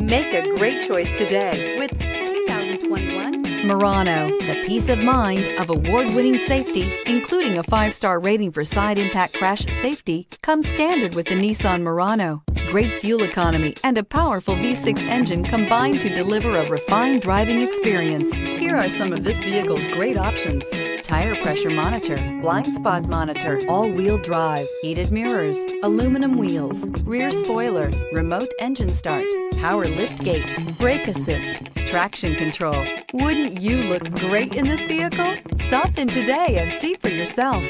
Make a great choice today with 2021 Murano, the peace of mind of award-winning safety, including a five-star rating for side impact crash safety, comes standard with the Nissan Murano great fuel economy and a powerful V6 engine combine to deliver a refined driving experience. Here are some of this vehicle's great options. Tire pressure monitor, blind spot monitor, all-wheel drive, heated mirrors, aluminum wheels, rear spoiler, remote engine start, power lift gate, brake assist, traction control. Wouldn't you look great in this vehicle? Stop in today and see for yourself.